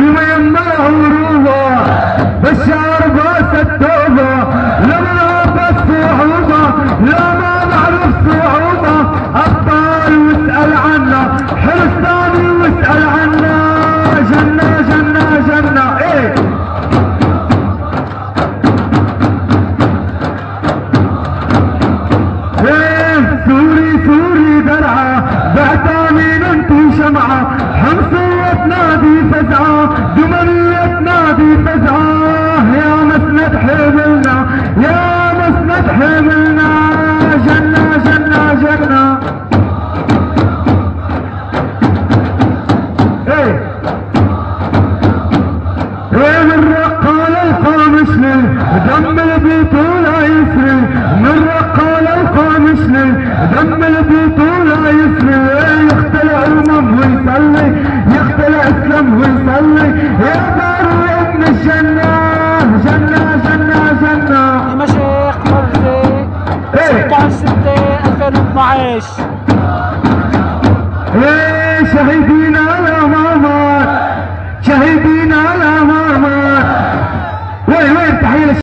بميمة عروبة بشار باس التوبة. لما بس صعوبة لا ما نعرف صعوبة أبطال واسأل عنا جنة إيه. إيه من رقال القامشلي دم البطولة يسري من رقال القامشلي دم البطولة يسري إيه يختلع امم ويصلي. يختلع اسلام ويصلي. يا دار ابن الجنة. 2012 شهيدين على ماما شهيدين على ماما وين وين تحية